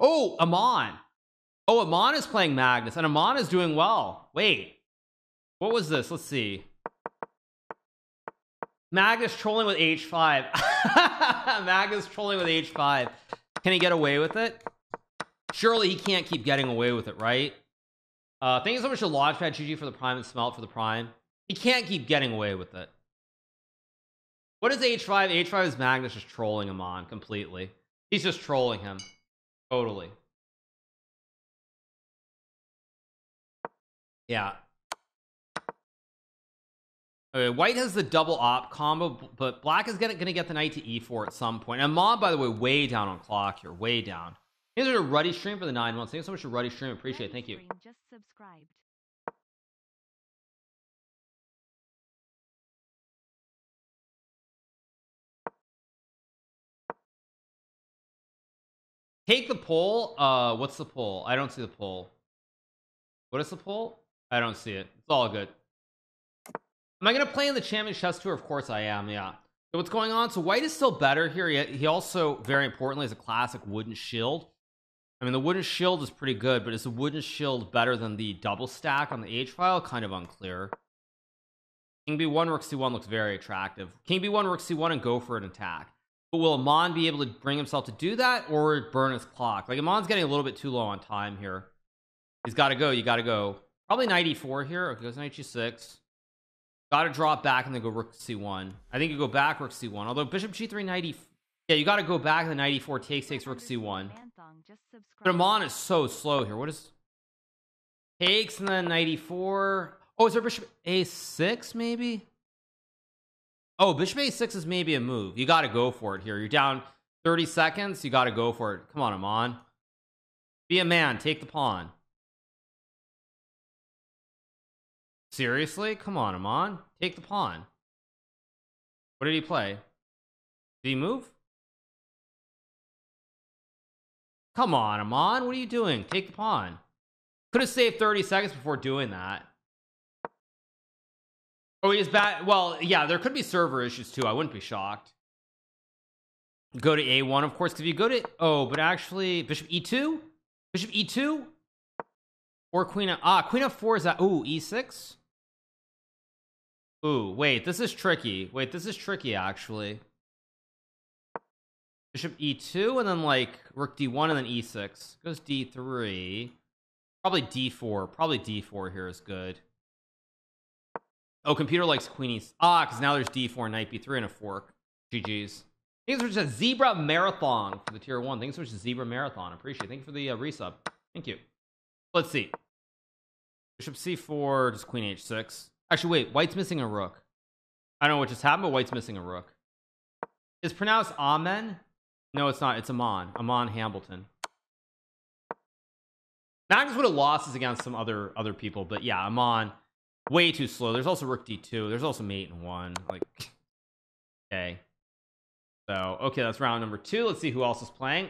oh Aman. Oh Aman is playing Magnus and Aman is doing well. Wait. What was this? Let's see. Magnus trolling with h5 Magnus trolling with h5 can he get away with it? Surely he can't keep getting away with it right? Uh thank you so much to launchpad GG for the prime and smelt for the prime. He can't keep getting away with it. What is h5 h5 is Magnus just trolling him on completely. He's just trolling him totally yeah okay white has the double op combo but black is gonna, gonna get the knight to e4 at some point. and mom by the way way down on clock here way down Here's a ruddy stream for the nine months. Thank you so much for ruddy stream. Appreciate it. Thank you. Just subscribed. Take the poll. Uh, what's the poll? I don't see the poll. What is the poll? I don't see it. It's all good. Am I gonna play in the Champion Chess Tour? Of course I am. Yeah. So what's going on? So White is still better here. He, he also, very importantly, is a classic wooden shield. I mean, the wooden shield is pretty good, but is the wooden shield better than the double stack on the H file? Kind of unclear. King B1, Rook C1 looks very attractive. King B1, Rook C1, and go for an attack. But will Aman be able to bring himself to do that or burn his clock? Like Aman's getting a little bit too low on time here. He's got to go. You got to go. Probably g4 here. Okay, goes 96. Got to drop back and then go rook c1. I think you go back rook c1. Although bishop g3 90. Yeah, you got to go back. The g4 takes takes rook c1. But Aman is so slow here. What is takes and then 94? Oh, is there bishop a6 maybe? Oh, bishop a6 is maybe a move. You got to go for it here. You're down 30 seconds. You got to go for it. Come on, Aman. Be a man. Take the pawn. Seriously? Come on, Aman. Take the pawn. What did he play? Did he move? Come on, Aman. What are you doing? Take the pawn. Could have saved 30 seconds before doing that. Oh, he's bad. Well, yeah, there could be server issues too. I wouldn't be shocked. Go to A1, of course, if you go to oh, but actually Bishop E2, Bishop E2, or Queen of ah Queen of four is that ooh E6. Ooh, wait, this is tricky. Wait, this is tricky actually. Bishop E2 and then like Rook D1 and then E6 goes D3. Probably D4. Probably D4 here is good. Oh, computer likes queen e ah, because now there's d4, knight b3, and a fork. GG's. Thanks for just a zebra marathon for the tier one. Thanks for just zebra marathon. Appreciate. it. Thank you for the uh, resub. Thank you. Let's see. Bishop c4, just queen h6. Actually, wait. White's missing a rook. I don't know what just happened, but White's missing a rook. Is pronounced Amen? No, it's not. It's Aman. Aman Hambleton. Magnus would have lost against some other other people, but yeah, Aman way too slow. There's also rook d2 there's also mate and one. Like okay. So okay that's round number two. Let's see who else is playing